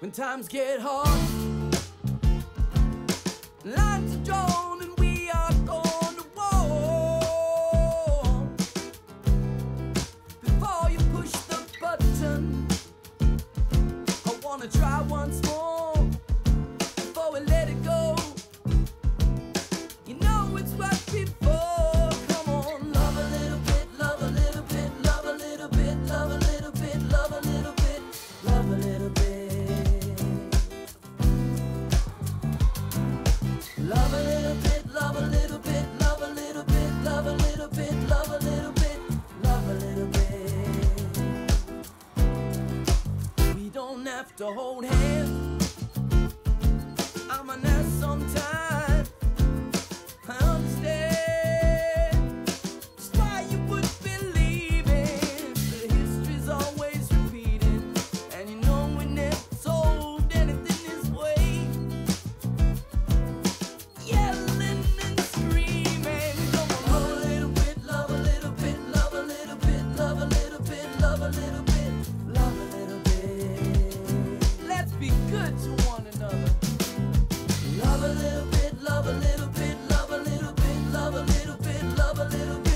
when times get hard. Lines are drawn and we are going to war. Before you push the button, I wanna try once. have to hold hands. I'm an ass sometimes. I understand. It's why you would believe it. The history's always repeating. And you know when it's told anything is way. Yelling and screaming. Come on, love a little bit, love a little bit, love a little bit, love a little bit, love a little bit. little